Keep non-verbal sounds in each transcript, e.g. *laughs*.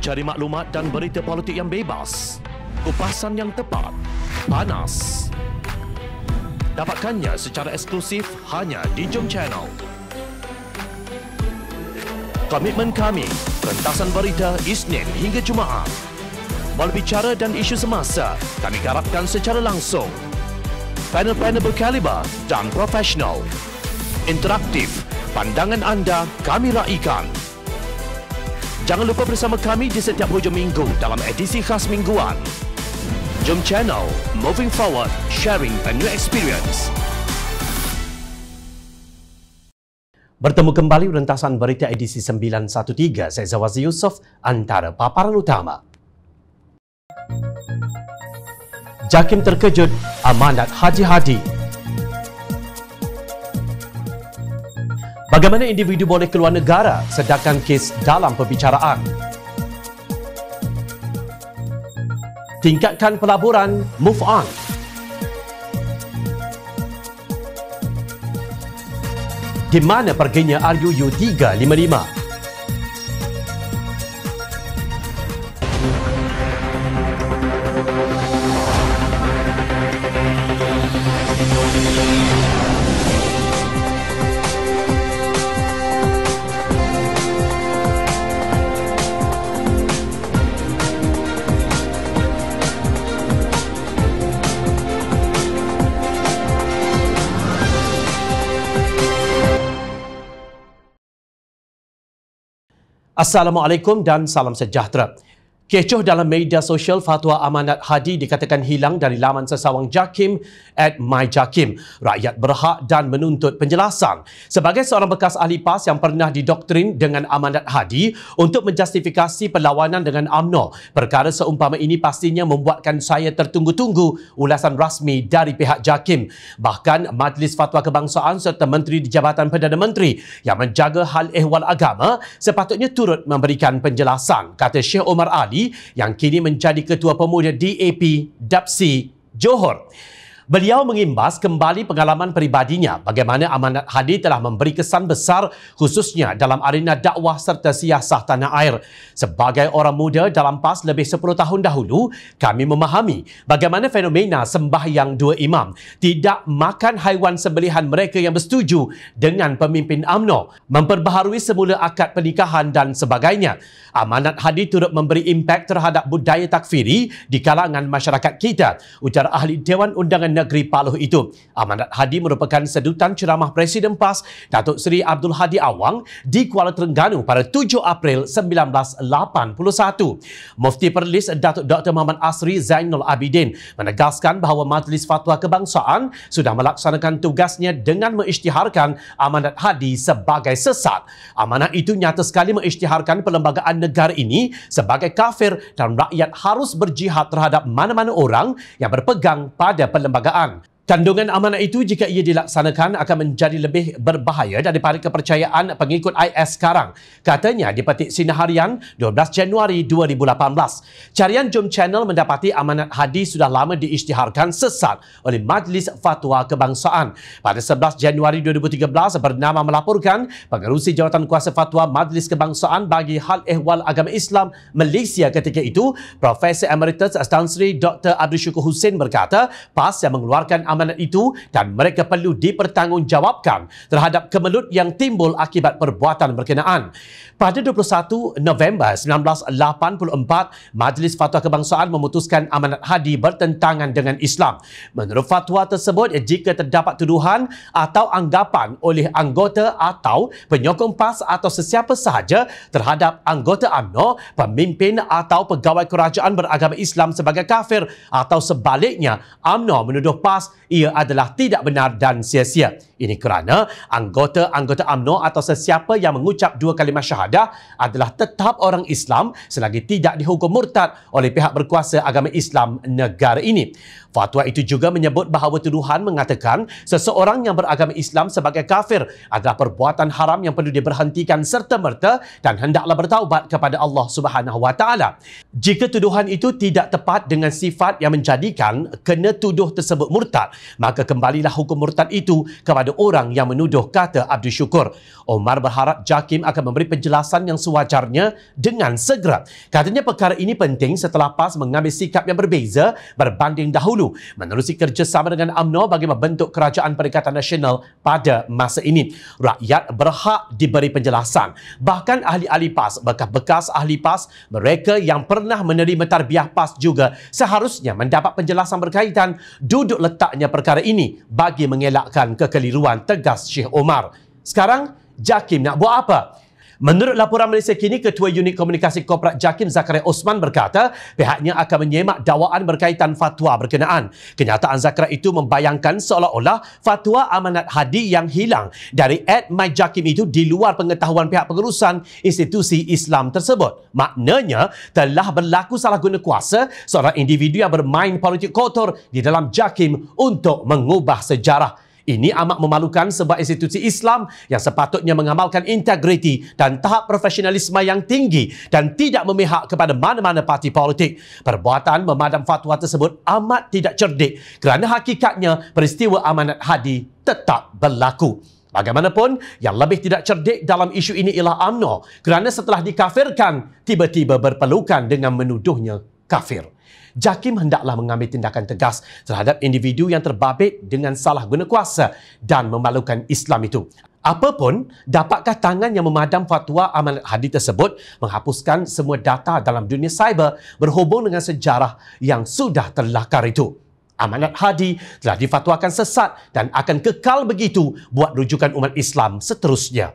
Mencari maklumat dan berita politik yang bebas. Kupasan yang tepat. Panas. Dapatkannya secara eksklusif hanya di Jom Channel. Komitmen kami, pentasan berita Isnin hingga Jumaat. Berbicara dan isu semasa, kami garapkan secara langsung. Panel-panel berkaliber dan profesional. Interaktif, pandangan anda kami raikan. Jangan lupa bersama kami di setiap hujung minggu dalam edisi khas mingguan. Jom Channel, moving forward, sharing a new experience. Bertemu kembali rentasan berita edisi 913. Saya Zawazi Yusof, antara paparan utama. Jakim terkejut amanat Haji Hadi. Bagaimana individu boleh keluar negara sedangkan kes dalam perbicaraan? Tingkatkan pelaburan, move on. Di mana perginya RUU 355? Assalamualaikum dan salam sejahtera. Kecoh dalam media sosial fatwa amanat Hadi dikatakan hilang dari laman sesawang Jakim at MyJakim. Rakyat berhak dan menuntut penjelasan. Sebagai seorang bekas ahli PAS yang pernah didoktrin dengan amanat Hadi untuk menjustifikasi perlawanan dengan AMNO, perkara seumpama ini pastinya membuatkan saya tertunggu-tunggu ulasan rasmi dari pihak Jakim. Bahkan Majlis Fatwa Kebangsaan serta Menteri di Jabatan Perdana Menteri yang menjaga hal ehwal agama sepatutnya turut memberikan penjelasan, kata Syekh Omar Ali yang kini menjadi Ketua Pemuda DAP Dapsi Johor. Beliau mengimbas kembali pengalaman peribadinya bagaimana Amanat Hadi telah memberi kesan besar khususnya dalam arena dakwah serta siasah tanah air. Sebagai orang muda dalam PAS lebih 10 tahun dahulu, kami memahami bagaimana fenomena sembahyang dua imam tidak makan haiwan sembelihan mereka yang bersetuju dengan pemimpin AMNO, memperbaharui semula akad pernikahan dan sebagainya. Amanat Hadi turut memberi impak terhadap budaya takfiri di kalangan masyarakat kita. Ujar ahli Dewan Undangan Negeri Paluh itu. Amanat Hadi merupakan sedutan ceramah Presiden PAS Datuk Seri Abdul Hadi Awang di Kuala Terengganu pada 7 April 1981. Mufti Perlis Datuk Dr. Muhammad Asri Zainul Abidin menegaskan bahawa Majlis Fatwa Kebangsaan sudah melaksanakan tugasnya dengan mengisytiharkan Amanat Hadi sebagai sesat. Amanat itu nyata sekali mengisytiharkan perlembagaan negara ini sebagai kafir dan rakyat harus berjihad terhadap mana-mana orang yang berpegang pada perlembagaan perniagaan. Kandungan amanah itu jika ia dilaksanakan akan menjadi lebih berbahaya daripada kepercayaan pengikut IS sekarang. Katanya di petik Harian 12 Januari 2018. Carian Jom Channel mendapati amanat Hadi sudah lama diisytiharkan sesat oleh Majlis Fatwa Kebangsaan. Pada 11 Januari 2013 bernama melaporkan pengerusi jawatan kuasa fatwa Majlis Kebangsaan bagi hal ehwal agama Islam Malaysia ketika itu, Profesor Emeritus Tan Sri Dr. Abdul Syukur Hussein berkata, PAS yang mengeluarkan amanat amanat itu dan mereka perlu dipertanggungjawabkan terhadap kemelut yang timbul akibat perbuatan berkenaan. Pada 21 November 1984, Majlis Fatwa Kebangsaan memutuskan amanat Hadi bertentangan dengan Islam. Menurut fatwa tersebut, jika terdapat tuduhan atau anggapan oleh anggota atau penyokong PAS atau sesiapa sahaja terhadap anggota AMNO, pemimpin atau pegawai kerajaan beragama Islam sebagai kafir atau sebaliknya, AMNO menuduh PAS ia adalah tidak benar dan sia-sia. Ini kerana anggota-anggota AMNO atau sesiapa yang mengucap dua kalimah syahadah adalah tetap orang Islam selagi tidak dihukum murtad oleh pihak berkuasa agama Islam negara ini. Fatwa itu juga menyebut bahawa tuduhan mengatakan seseorang yang beragama Islam sebagai kafir adalah perbuatan haram yang perlu diberhentikan serta-merta dan hendaklah bertaubat kepada Allah Subhanahu Wa Taala. Jika tuduhan itu tidak tepat dengan sifat yang menjadikan kena tuduh tersebut murtad, maka kembalilah hukum murtad itu kepada orang yang menuduh, kata Abdul Syukur. Omar berharap JAKIM akan memberi penjelasan yang sewajarnya dengan segera. Katanya perkara ini penting setelah PAS mengambil sikap yang berbeza berbanding dahulu menerusi kerjasama dengan UMNO bagi membentuk Kerajaan Perikatan Nasional pada masa ini. Rakyat berhak diberi penjelasan. Bahkan ahli-ahli PAS, bekas-bekas ahli PAS, mereka yang per pernah menerima tarbiah PAS juga seharusnya mendapat penjelasan berkaitan duduk letaknya perkara ini bagi mengelakkan kekeliruan tegas Syekh Omar. Sekarang, JAKIM nak buat apa? Menurut laporan Malaysia kini, Ketua Unit Komunikasi Korporat JAKIM Zakaria Osman berkata pihaknya akan menyemak dakwaan berkaitan fatwa berkenaan. Kenyataan Zakaria itu membayangkan seolah-olah fatwa amanat hadi yang hilang dari ad My JAKIM itu di luar pengetahuan pihak pengurusan institusi Islam tersebut. Maknanya telah berlaku salah guna kuasa seorang individu yang bermain politik kotor di dalam JAKIM untuk mengubah sejarah. Ini amat memalukan sebuah institusi Islam yang sepatutnya mengamalkan integriti dan tahap profesionalisme yang tinggi dan tidak memihak kepada mana-mana parti politik. Perbuatan memadam fatwa tersebut amat tidak cerdik kerana hakikatnya peristiwa amanat hadi tetap berlaku. Bagaimanapun, yang lebih tidak cerdik dalam isu ini ialah UMNO kerana setelah dikafirkan, tiba-tiba berpelukan dengan menuduhnya kafir. JAKIM hendaklah mengambil tindakan tegas terhadap individu yang terbabit dengan salah guna kuasa dan memalukan Islam itu. Apapun, dapatkah tangan yang memadam fatwa amanat hadi tersebut menghapuskan semua data dalam dunia cyber berhubung dengan sejarah yang sudah terlakar itu? Amanat hadi telah difatwakan sesat dan akan kekal begitu buat rujukan umat Islam seterusnya.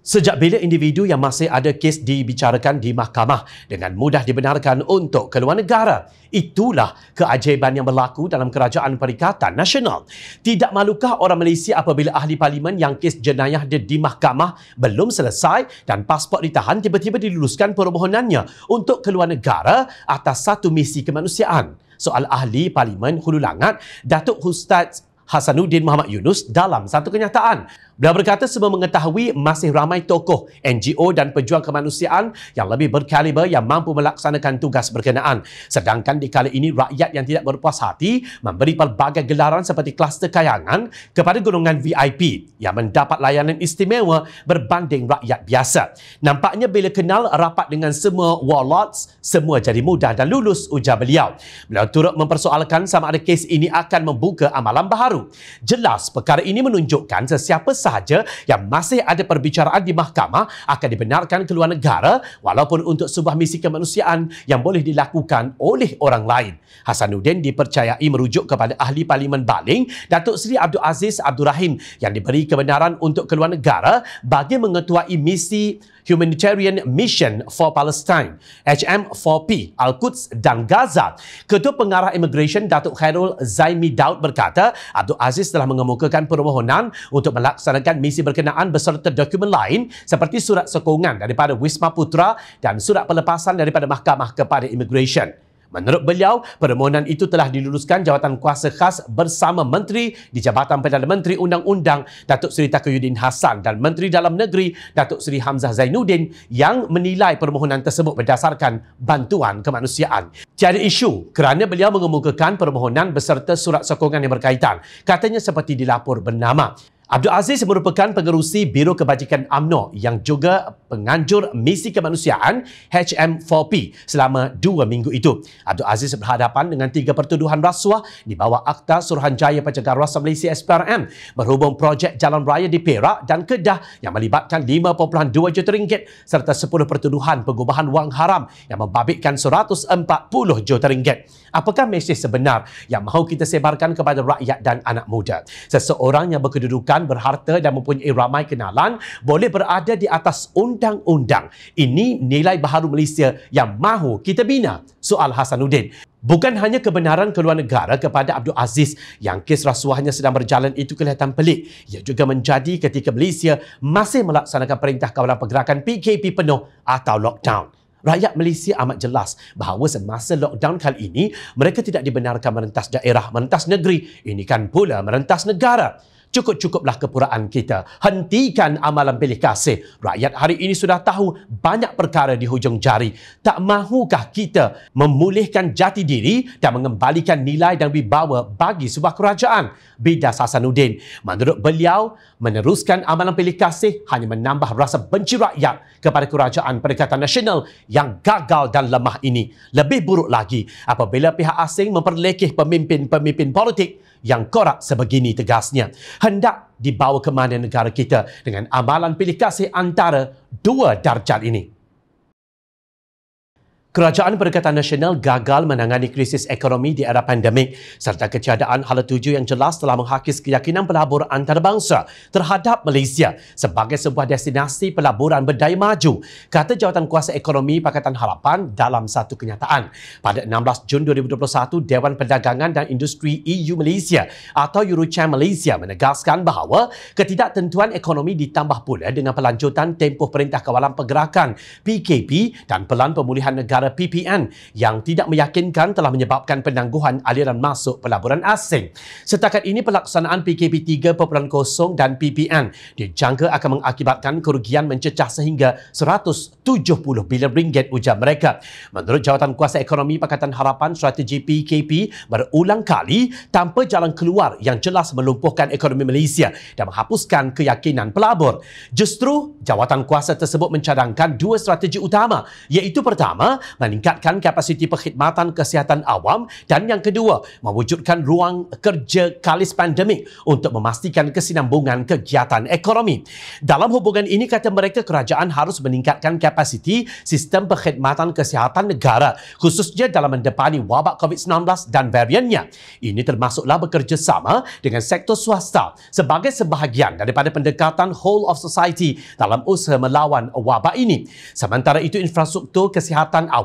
Sejak bila individu yang masih ada kes dibicarakan di mahkamah dengan mudah dibenarkan untuk keluar negara? Itulah keajaiban yang berlaku dalam kerajaan perikatan nasional. Tidak malukah orang Malaysia apabila ahli parlimen yang kes jenayah dia di mahkamah belum selesai dan pasport ditahan tiba-tiba diluluskan permohonannya untuk keluar negara atas satu misi kemanusiaan? Soal ahli parlimen Hulu Langat, Datuk Ustaz Hasanuddin Muhammad Yunus dalam satu kenyataan. Beliau berkata semua mengetahui masih ramai tokoh NGO dan pejuang kemanusiaan yang lebih berkaliber yang mampu melaksanakan tugas berkenaan. Sedangkan di kali ini rakyat yang tidak berpuas hati memberi pelbagai gelaran seperti kluster kayangan kepada golongan VIP yang mendapat layanan istimewa berbanding rakyat biasa. Nampaknya bila kenal rapat dengan semua warlords, semua jadi mudah dan lulus ujar beliau. Beliau turut mempersoalkan sama ada kes ini akan membuka amalan baharu. Jelas perkara ini menunjukkan sesiapa sahaja yang masih ada perbicaraan di mahkamah akan dibenarkan keluar negara walaupun untuk sebuah misi kemanusiaan yang boleh dilakukan oleh orang lain. Hasanuddin dipercayai merujuk kepada ahli parlimen Baling, Datuk Seri Abdul Aziz Abdul Rahim yang diberi kebenaran untuk keluar negara bagi mengetuai misi Humanitarian Mission for Palestine HM4P Al-Quds dan Gaza. Ketua Pengarah Immigration Datuk Khairul Zaimi Daud berkata Abdul Aziz telah mengemukakan permohonan untuk melaksanakan misi berkenaan beserta dokumen lain seperti surat sokongan daripada Wisma Putra dan surat pelepasan daripada Mahkamah kepada Immigration. Menurut beliau, permohonan itu telah diluluskan jawatan kuasa khas bersama Menteri di Jabatan Perdana Menteri Undang-Undang Datuk Seri Takuyuddin Hassan dan Menteri Dalam Negeri Datuk Seri Hamzah Zainuddin yang menilai permohonan tersebut berdasarkan bantuan kemanusiaan. Tiada isu kerana beliau mengemukakan permohonan beserta surat sokongan yang berkaitan. Katanya seperti dilapor bernama. Abdul Aziz merupakan pengerusi Biro Kebajikan AMNO yang juga penganjur misi kemanusiaan HM4P selama dua minggu itu. Abdul Aziz berhadapan dengan tiga pertuduhan rasuah di bawah Akta Suruhanjaya Pencegahan Rasuah Malaysia SPRM berhubung projek jalan raya di Perak dan Kedah yang melibatkan 5.2 juta ringgit serta 10 pertuduhan pengubahan wang haram yang membabitkan 140 juta ringgit. Apakah mesej sebenar yang mahu kita sebarkan kepada rakyat dan anak muda? Seseorang yang berkedudukan dan berharta dan mempunyai ramai kenalan boleh berada di atas undang-undang. Ini nilai baharu Malaysia yang mahu kita bina. Soal Hasanuddin. Bukan hanya kebenaran keluar negara kepada Abdul Aziz yang kes rasuahnya sedang berjalan itu kelihatan pelik. Ia juga menjadi ketika Malaysia masih melaksanakan perintah kawalan pergerakan PKP penuh atau lockdown. Rakyat Malaysia amat jelas bahawa semasa lockdown kali ini, mereka tidak dibenarkan merentas daerah, merentas negeri. Ini kan pula merentas negara. Cukup-cukuplah kepuraan kita. Hentikan amalan pilih kasih. Rakyat hari ini sudah tahu banyak perkara di hujung jari. Tak mahukah kita memulihkan jati diri dan mengembalikan nilai dan wibawa bagi sebuah kerajaan? Bidas Hasanuddin. Menurut beliau, meneruskan amalan pilih kasih hanya menambah rasa benci rakyat kepada kerajaan Perikatan Nasional yang gagal dan lemah ini. Lebih buruk lagi apabila pihak asing memperlekeh pemimpin-pemimpin politik yang korak sebegini tegasnya. Hendak dibawa ke mana negara kita dengan amalan pilih kasih antara dua darjat ini. Kerajaan Perikatan Nasional gagal menangani krisis ekonomi di era pandemik serta ketiadaan hala tuju yang jelas telah menghakis keyakinan pelabur antarabangsa terhadap Malaysia sebagai sebuah destinasi pelaburan berdaya maju, kata Jawatan Kuasa Ekonomi Pakatan Harapan dalam satu kenyataan. Pada 16 Jun 2021, Dewan Perdagangan dan Industri EU Malaysia atau Eurocham Malaysia menegaskan bahawa ketidaktentuan ekonomi ditambah pula dengan pelanjutan tempoh Perintah Kawalan Pergerakan PKP dan Pelan Pemulihan Negara negara PPN yang tidak meyakinkan telah menyebabkan penangguhan aliran masuk pelaburan asing. Setakat ini pelaksanaan PKP 3.0 dan PPN dijangka akan mengakibatkan kerugian mencecah sehingga 170 bilion ringgit ujar mereka. Menurut Jawatan Kuasa Ekonomi Pakatan Harapan, strategi PKP berulang kali tanpa jalan keluar yang jelas melumpuhkan ekonomi Malaysia dan menghapuskan keyakinan pelabur. Justru, jawatan kuasa tersebut mencadangkan dua strategi utama iaitu pertama, meningkatkan kapasiti perkhidmatan kesihatan awam dan yang kedua, mewujudkan ruang kerja kalis pandemik untuk memastikan kesinambungan kegiatan ekonomi. Dalam hubungan ini, kata mereka kerajaan harus meningkatkan kapasiti sistem perkhidmatan kesihatan negara khususnya dalam mendepani wabak COVID-19 dan variannya. Ini termasuklah bekerjasama dengan sektor swasta sebagai sebahagian daripada pendekatan whole of society dalam usaha melawan wabak ini. Sementara itu, infrastruktur kesihatan awam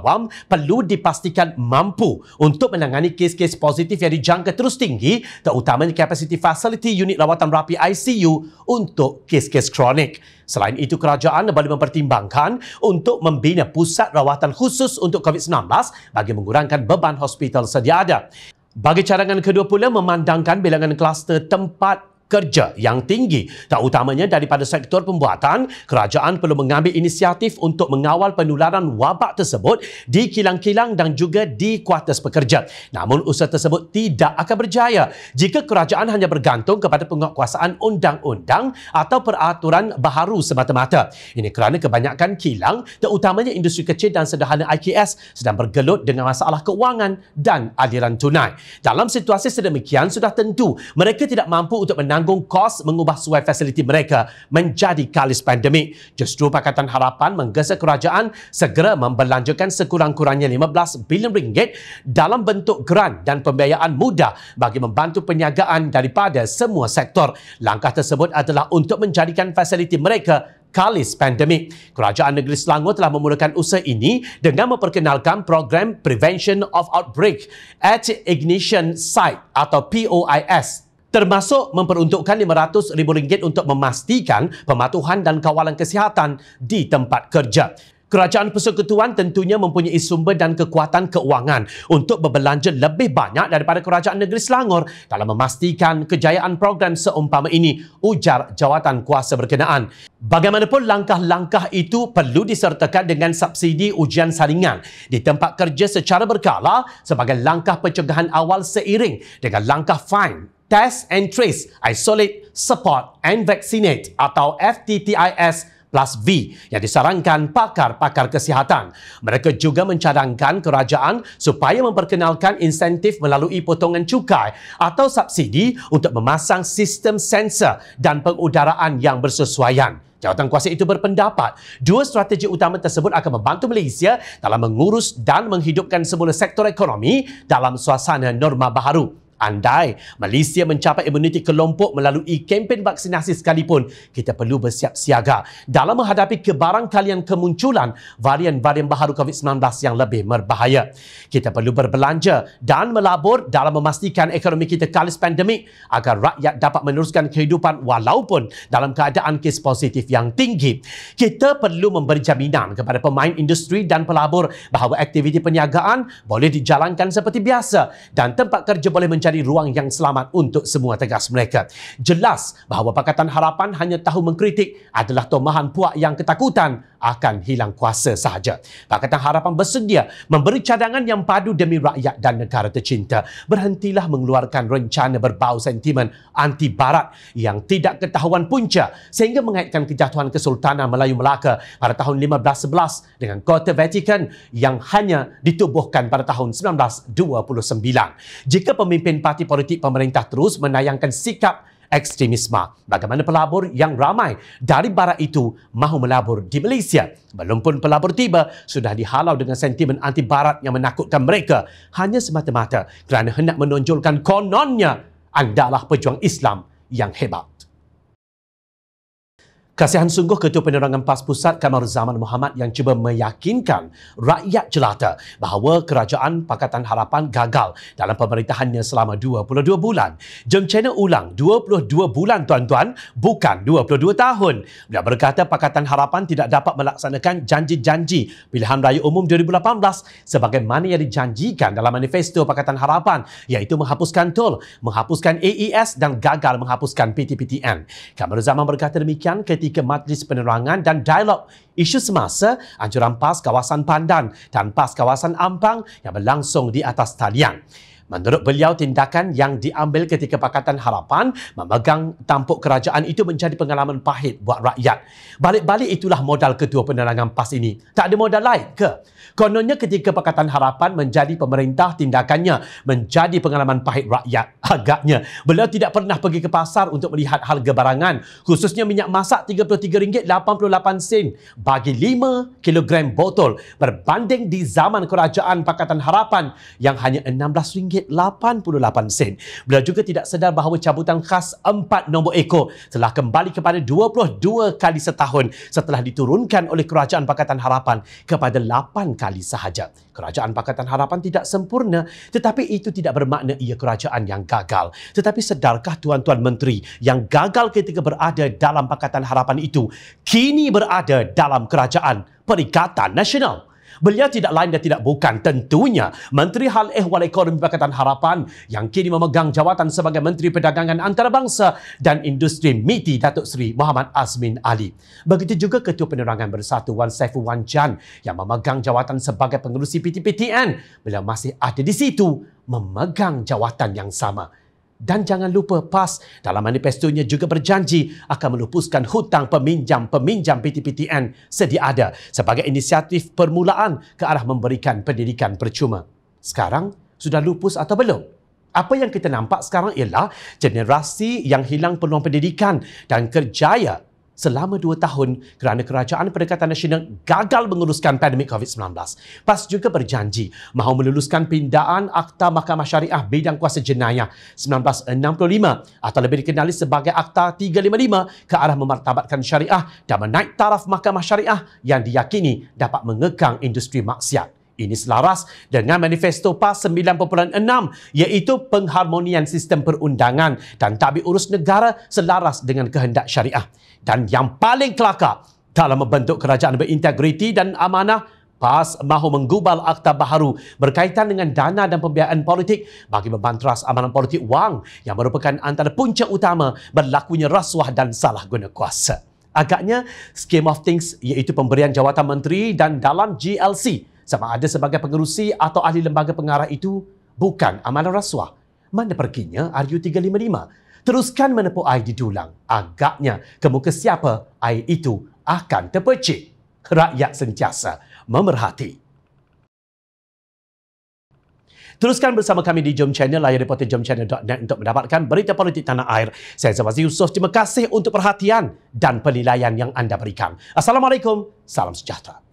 perlu dipastikan mampu untuk menangani kes-kes positif yang dijangka terus tinggi terutamanya kapasiti fasiliti unit rawatan rapi ICU untuk kes-kes kronik. Selain itu, kerajaan boleh mempertimbangkan untuk membina pusat rawatan khusus untuk COVID-19 bagi mengurangkan beban hospital sedia ada. Bagi cadangan kedua pula memandangkan bilangan kluster tempat kerja yang tinggi. Terutamanya daripada sektor pembuatan kerajaan perlu mengambil inisiatif untuk mengawal penularan wabak tersebut di kilang-kilang dan juga di kuartus pekerja. Namun usaha tersebut tidak akan berjaya jika kerajaan hanya bergantung kepada penguatkuasaan undang-undang atau peraturan baharu semata-mata. Ini kerana kebanyakan kilang terutamanya industri kecil dan sederhana IKS sedang bergelut dengan masalah keuangan dan aliran tunai. Dalam situasi sedemikian sudah tentu mereka tidak mampu untuk menang menanggung kos mengubah suai fasiliti mereka menjadi kalis pandemik. Justru Pakatan Harapan menggesa kerajaan segera membelanjakan sekurang-kurangnya 15 bilion ringgit dalam bentuk geran dan pembiayaan mudah bagi membantu penyagaan daripada semua sektor. Langkah tersebut adalah untuk menjadikan fasiliti mereka kalis pandemik. Kerajaan Negeri Selangor telah memulakan usaha ini dengan memperkenalkan program Prevention of Outbreak at Ignition Site atau POIS termasuk memperuntukkan RM500,000 untuk memastikan pematuhan dan kawalan kesihatan di tempat kerja. Kerajaan Persekutuan tentunya mempunyai sumber dan kekuatan keuangan untuk berbelanja lebih banyak daripada Kerajaan Negeri Selangor dalam memastikan kejayaan program seumpama ini, ujar jawatan kuasa berkenaan. Bagaimanapun langkah-langkah itu perlu disertakan dengan subsidi ujian saringan di tempat kerja secara berkala sebagai langkah pencegahan awal seiring dengan langkah fine Test and Trace, Isolate, Support and Vaccinate atau FTTIS plus V yang disarankan pakar-pakar kesihatan. Mereka juga mencadangkan kerajaan supaya memperkenalkan insentif melalui potongan cukai atau subsidi untuk memasang sistem sensor dan pengudaraan yang bersesuaian. Jawatan kuasa itu berpendapat dua strategi utama tersebut akan membantu Malaysia dalam mengurus dan menghidupkan semula sektor ekonomi dalam suasana norma baharu. Andai Malaysia mencapai imuniti kelompok melalui kempen vaksinasi sekalipun, kita perlu bersiap siaga dalam menghadapi kebarangkalian kemunculan varian-varian baharu COVID-19 yang lebih berbahaya. Kita perlu berbelanja dan melabur dalam memastikan ekonomi kita kalis pandemik agar rakyat dapat meneruskan kehidupan walaupun dalam keadaan kes positif yang tinggi. Kita perlu memberi jaminan kepada pemain industri dan pelabur bahawa aktiviti perniagaan boleh dijalankan seperti biasa dan tempat kerja boleh menjalankan mencari ruang yang selamat untuk semua tegas mereka. Jelas bahawa Pakatan Harapan hanya tahu mengkritik adalah tomahan puak yang ketakutan akan hilang kuasa sahaja. Pakatan Harapan bersedia memberi cadangan yang padu demi rakyat dan negara tercinta. Berhentilah mengeluarkan rencana berbau sentimen anti-barat yang tidak ketahuan punca sehingga mengaitkan kejatuhan Kesultanan Melayu Melaka pada tahun 1511 dengan Kota Vatikan yang hanya ditubuhkan pada tahun 1929. Jika pemimpin parti politik pemerintah terus menayangkan sikap ekstremisme. Bagaimana pelabur yang ramai dari barat itu mahu melabur di Malaysia. Belum pun pelabur tiba, sudah dihalau dengan sentimen anti-barat yang menakutkan mereka hanya semata-mata kerana hendak menonjolkan kononnya adalah pejuang Islam yang hebat. Kasihan sungguh Ketua Penerangan PAS Pusat Kamal Zaman Muhammad yang cuba meyakinkan rakyat jelata bahawa kerajaan Pakatan Harapan gagal dalam pemerintahannya selama 22 bulan. Jom channel ulang 22 bulan tuan-tuan bukan 22 tahun. Dia berkata Pakatan Harapan tidak dapat melaksanakan janji-janji pilihan raya umum 2018 sebagaimana yang dijanjikan dalam manifesto Pakatan Harapan iaitu menghapuskan tol, menghapuskan AES dan gagal menghapuskan PTPTN. Kamal Zaman berkata demikian ketika ketika majlis penerangan dan dialog isu semasa anjuran PAS kawasan Pandan dan PAS kawasan Ampang yang berlangsung di atas talian. Menurut beliau, tindakan yang diambil ketika Pakatan Harapan memegang tampuk kerajaan itu menjadi pengalaman pahit buat rakyat. Balik-balik itulah modal ketua penerangan PAS ini. Tak ada modal lain ke? Kononnya ketika Pakatan Harapan menjadi pemerintah, tindakannya menjadi pengalaman pahit rakyat. *laughs* Agaknya, beliau tidak pernah pergi ke pasar untuk melihat harga barangan, khususnya minyak masak RM33.88 bagi 5 kg botol berbanding di zaman kerajaan Pakatan Harapan yang hanya RM16 RM88. Beliau juga tidak sedar bahawa cabutan khas empat nombor ekor telah kembali kepada 22 kali setahun setelah diturunkan oleh Kerajaan Pakatan Harapan kepada 8 kali sahaja. Kerajaan Pakatan Harapan tidak sempurna tetapi itu tidak bermakna ia kerajaan yang gagal. Tetapi sedarkah tuan-tuan menteri yang gagal ketika berada dalam Pakatan Harapan itu kini berada dalam kerajaan Perikatan Nasional? Beliau tidak lain dan tidak bukan tentunya Menteri Hal Ehwal Ekonomi Pakatan Harapan yang kini memegang jawatan sebagai Menteri Perdagangan Antarabangsa dan Industri MITI Datuk Seri Muhammad Azmin Ali. Begitu juga Ketua Penerangan Bersatu Wan Saiful Wan Jan yang memegang jawatan sebagai pengerusi PTPTN. Beliau masih ada di situ memegang jawatan yang sama. Dan jangan lupa PAS dalam manifestonya juga berjanji akan melupuskan hutang peminjam-peminjam PTPTN sedia ada sebagai inisiatif permulaan ke arah memberikan pendidikan percuma. Sekarang sudah lupus atau belum? Apa yang kita nampak sekarang ialah generasi yang hilang peluang pendidikan dan kerjaya selama dua tahun kerana kerajaan Perikatan Nasional gagal menguruskan pandemik COVID-19. PAS juga berjanji mahu meluluskan pindaan Akta Mahkamah Syariah Bidang Kuasa Jenayah 1965 atau lebih dikenali sebagai Akta 355 ke arah memartabatkan syariah dan menaik taraf Mahkamah Syariah yang diyakini dapat mengekang industri maksiat. Ini selaras dengan manifesto PAS 9.6 iaitu pengharmonian sistem perundangan dan tabik urus negara selaras dengan kehendak syariah. Dan yang paling kelakar dalam membentuk kerajaan berintegriti dan amanah PAS mahu menggubal akta baharu berkaitan dengan dana dan pembiayaan politik bagi membantras amalan politik wang yang merupakan antara punca utama berlakunya rasuah dan salah guna kuasa. Agaknya, scheme of things iaitu pemberian jawatan menteri dan dalam GLC sama ada sebagai pengerusi atau ahli lembaga pengarah itu bukan amalan rasuah. Mana perginya RU355? Teruskan menepuk air di dulang. Agaknya kemuka siapa air itu akan terpecik. Rakyat sentiasa memerhati. Teruskan bersama kami di Jom Channel, layar reporter jomchannel.net untuk mendapatkan berita politik tanah air. Saya Zawazi Yusof, terima kasih untuk perhatian dan penilaian yang anda berikan. Assalamualaikum, salam sejahtera.